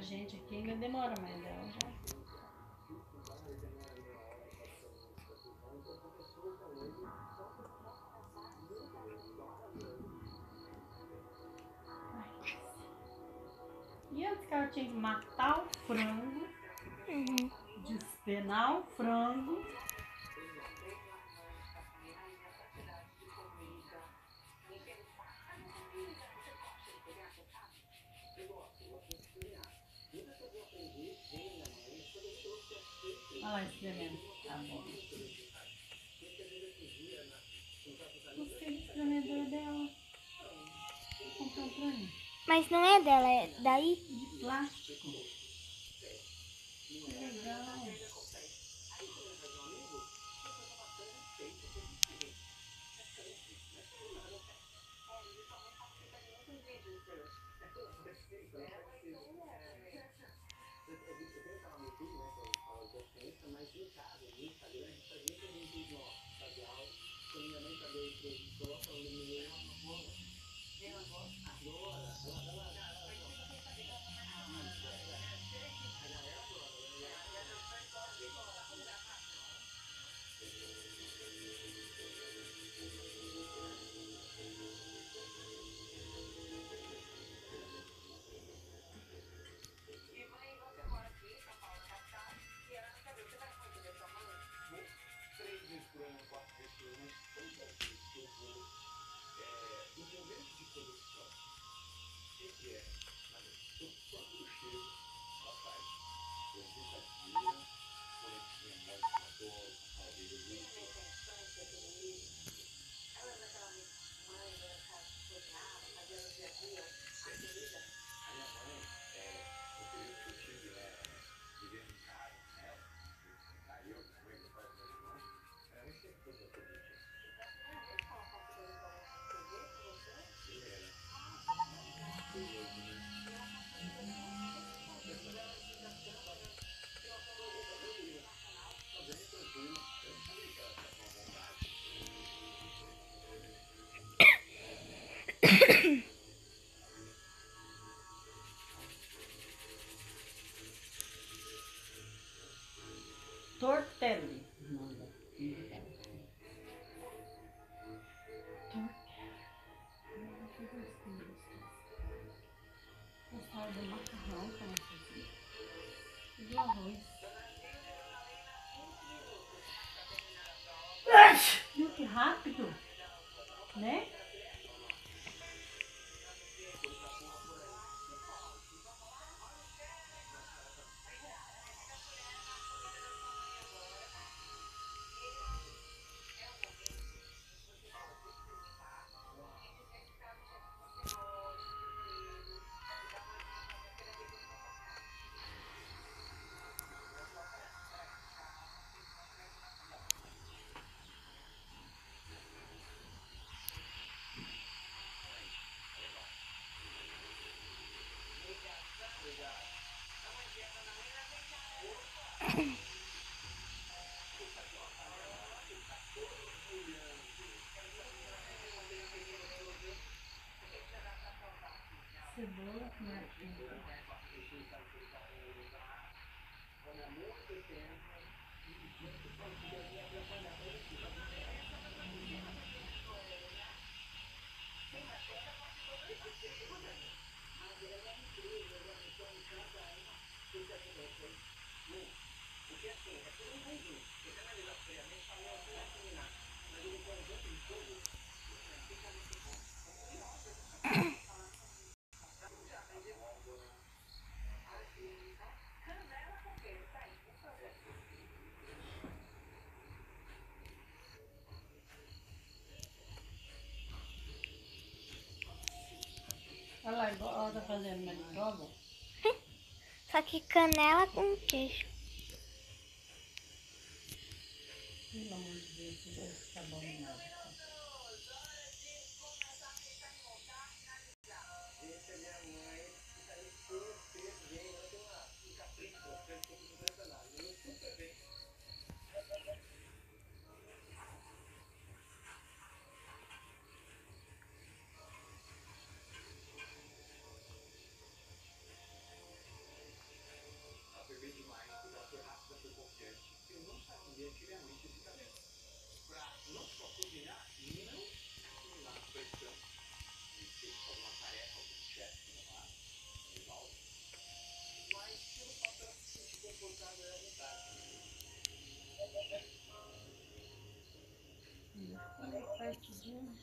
gente aqui ainda demora, mas ela já. E antes que ela tinha que matar o frango, Uhum. despenar o frango. Olha lá esse veneno. Tá bom. Gostei do espremedor dela. Comprou pra mim. Mas não é dela, é daí? De plástico. Tortelli. Manda. Tortelli. Gostava do macarrão que ela fazia. E do arroz. Viu que rápido? Né? Cebola com Olha lá, igual ela tá fazendo maniçoba. Só que canela com queijo. Pelo amor de Deus, isso ficar bom demais. Olha Hum, partezinha.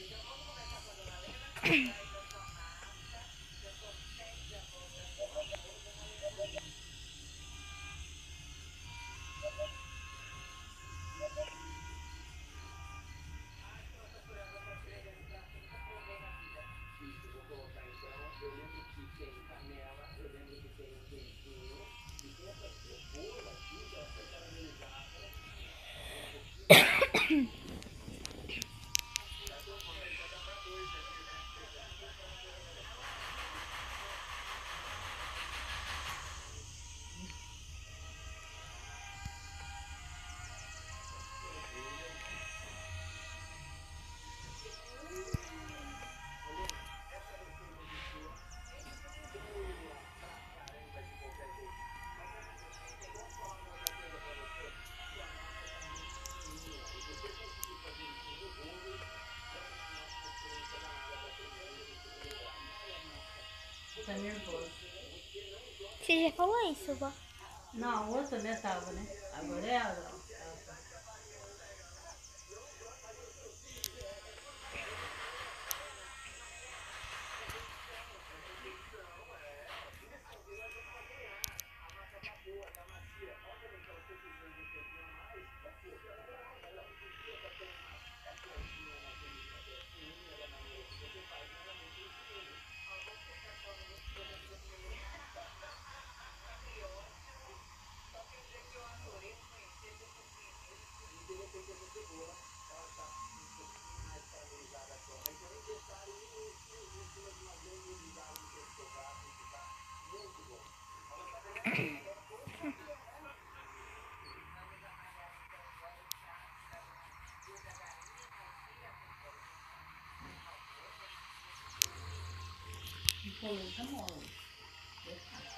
Então vamos começar com a dona Lena. tá nervosa. Você já falou isso, vó? Não, a outra, né, tava, né? Agora é ela. Tôi cảm.